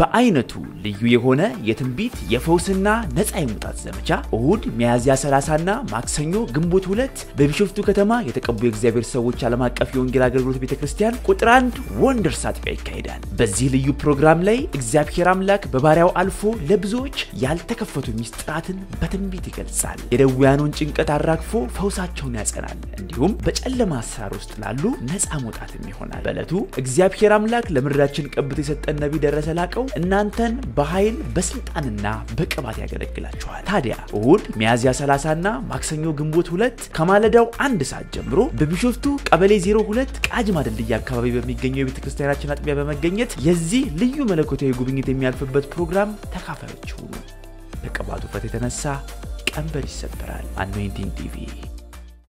beeine tun. ልዩ የሆነ የትንቢት የፈውስና ነፃ የመውጣት ዘመቻ እሁድ ሚያዝያ 30ና ማክሰኞ ግንቦት ሁለት በቢሾፍቱ ከተማ የተቀቡ የእግዚአብሔር ሰዎች ዓለም አቀፍ የወንጌል አገልግሎት ቤተ ክርስቲያን ቁጥር አንድ ወንደርስ አጥቢያ ይካሄዳል። በዚህ ልዩ ፕሮግራም ላይ እግዚአብሔር አምላክ በባሪያው አልፎ ለብዙዎች ያልተከፈቱ ሚስጥራትን በትንቢት ይገልጻል። የደዌያኑን ጭንቀት አራግፎ ፈውሳቸውን ያጸናል። እንዲሁም በጨለማ አሰራር ውስጥ ላሉ ነፃ መውጣትም ይሆናል። በዕለቱ እግዚአብሔር አምላክ ለምድራችን ቀብቶ የሰጠን ነቢይ ደረሰ ላቀው እናንተን በኃይል በስልጣንና በቅባት ያገለግላችኋል። ታዲያ እሁድ ሚያዝያ 30ና ማክሰኞ ግንቦት ሁለት ከማለዳው አንድ ሰዓት ጀምሮ በቢሾፍቱ ቀበሌ 02 ቃጂማ ድልድይ አካባቢ በሚገኘው የቤተ ክርስቲያናችን አጥቢያ በመገኘት የዚህ ልዩ መለኮታዊ ጉብኝት የሚያልፍበት ፕሮግራም ተካፋዮች ሁኑ። በቅባቱ ውፍረት የተነሳ ቀንበር ይሰበራል። አኖይንቲንግ ቲቪ